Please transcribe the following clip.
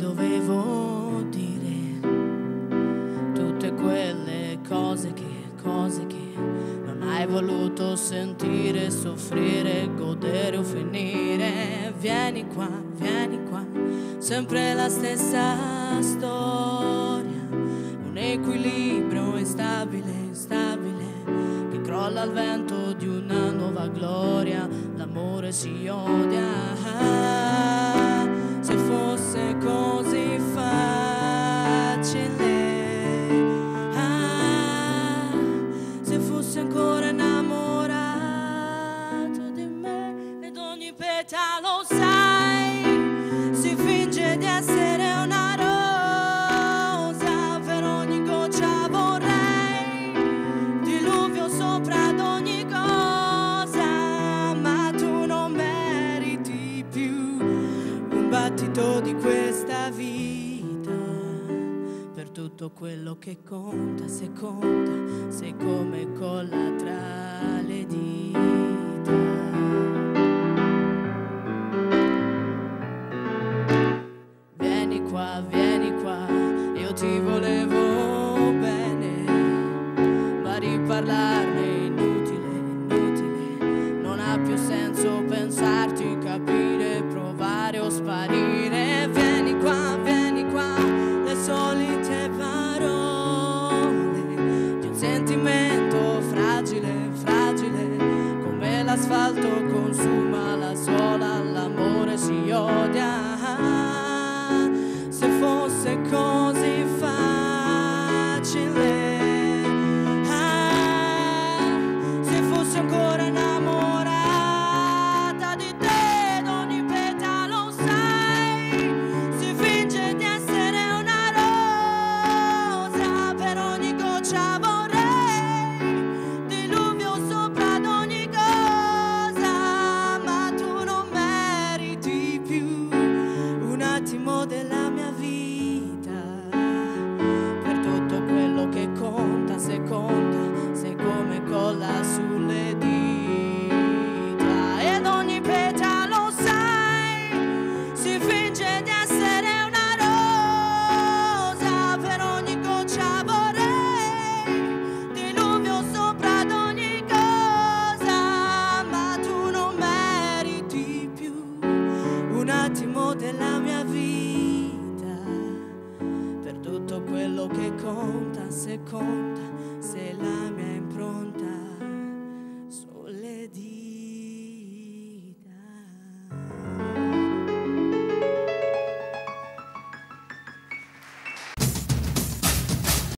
dovevo dire tutte quelle cose che, cose che non hai voluto sentire, soffrire, godere o finire. Vieni qua, vieni qua, sempre la stessa storia, un equilibrio instabile, instabile, che crolla al vento di una nuova gloria, l'amore si odia. Ah, se fossi ancora innamorato di me ed ogni petalo sai si finge di essere una rosa per ogni goccia vorrei diluvio sopra ad cosa ma tu non meriti più un battito di questa vita tutto quello che conta, se conta, sei come colla tra le dita. Vieni qua, vieni qua, io ti volevo sentimento fragile, fragile, come l'asfalto consuma la suola, l'amore si odia. Se fosse così facile, de la vita,